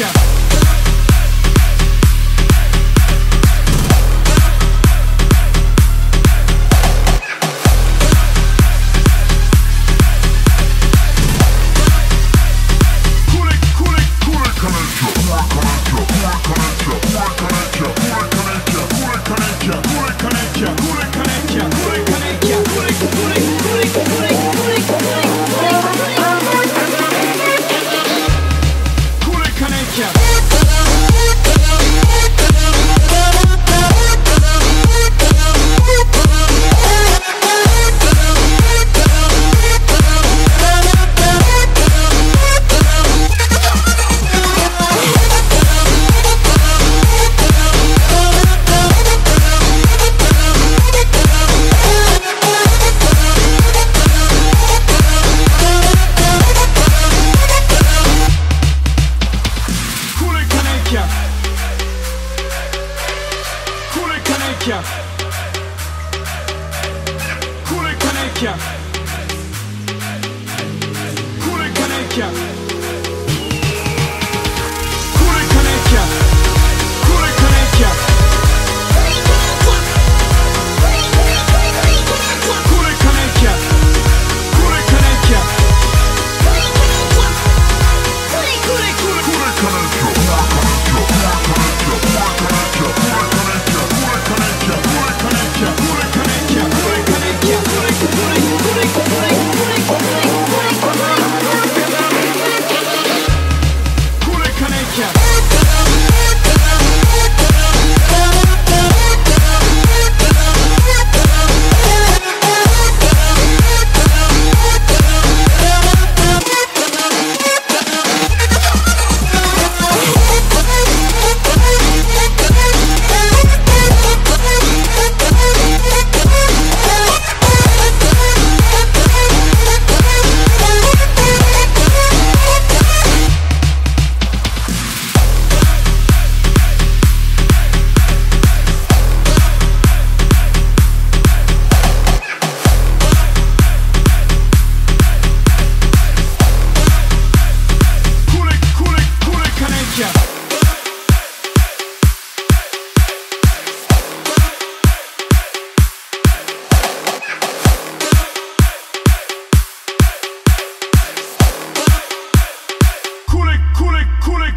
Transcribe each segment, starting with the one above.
Yeah. きゃこれかねきこれきゃ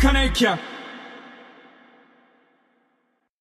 kan eka